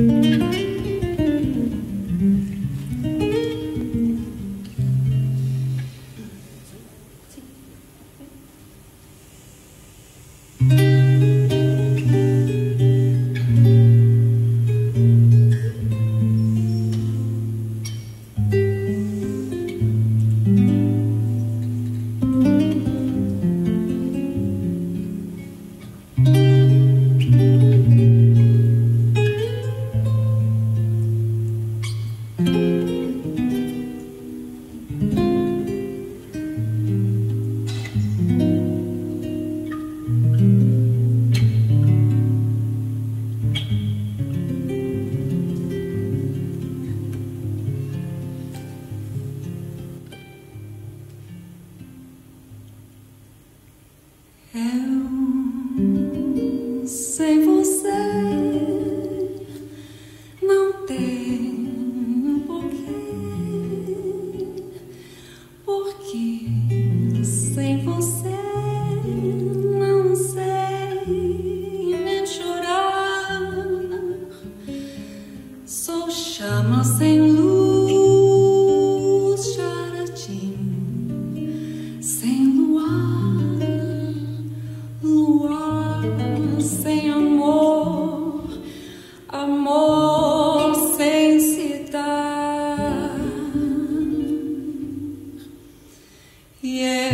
thank mm -hmm. you Eu sem você não tenho porquê, porque sem você não sei nem chorar. Sou chama sem luz.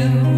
you.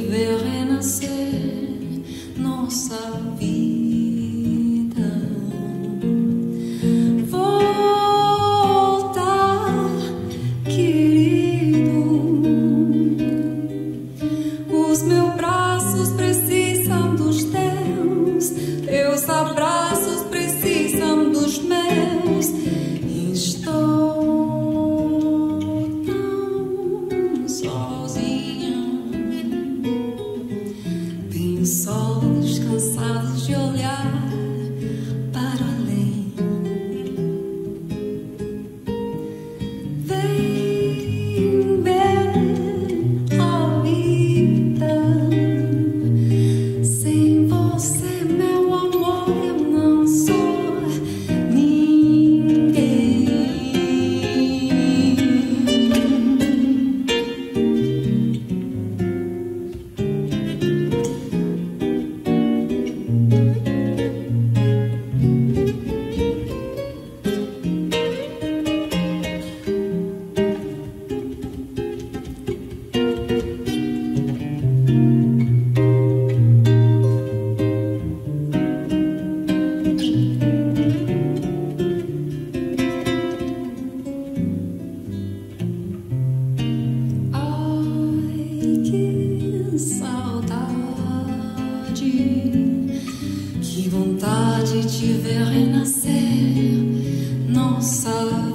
viver renascer, nossa sol. nascer, nossa